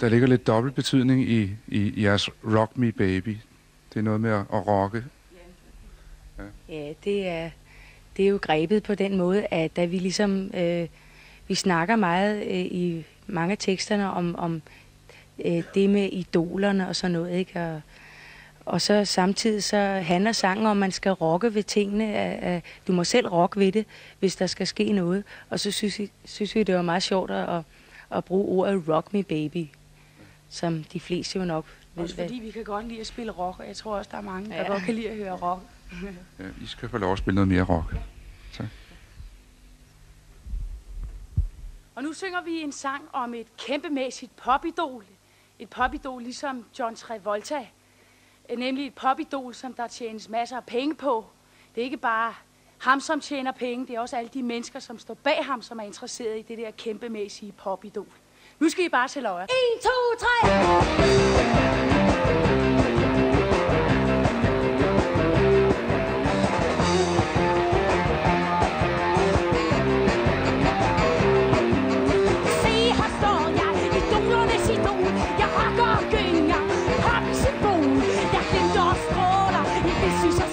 der ligger lidt dobbelt betydning i, i, i jeres Rock Me Baby. Det er noget med at, at rocke. Ja, det er, det er jo grebet på den måde, at da vi ligesom, øh, vi snakker meget øh, i mange af teksterne om, om øh, det med idolerne og sådan noget, ikke? Og, og så samtidig så handler sangen om, at man skal rocke ved tingene. At, at du må selv rocke ved det, hvis der skal ske noget. Og så synes, vi, synes vi, det var meget sjovt at, at bruge ordet rock me baby, som de fleste jo nok ved. Også fordi vi kan godt lide at spille rock, og jeg tror også, der er mange, der Ja. godt kan lide at høre rock. Ja, I skal få lov at spille noget mere rock. Tak. Og nu synger vi en sang om et kæmpemæssigt popidol. Et popidol ligesom John Travolta. Øh, Nemlig et popidol, som der tjenes masser af penge på. Det er ikke bare ham, som tjener penge. Det er også alle de mennesker, som står bag ham, som er interesseret i det der kæmpemæssige popidol. Nu skal I bare til løje. 1, 2, 3! Jeg hakker gynger, hapsebol Jeg glemte at stråler I det synes jeg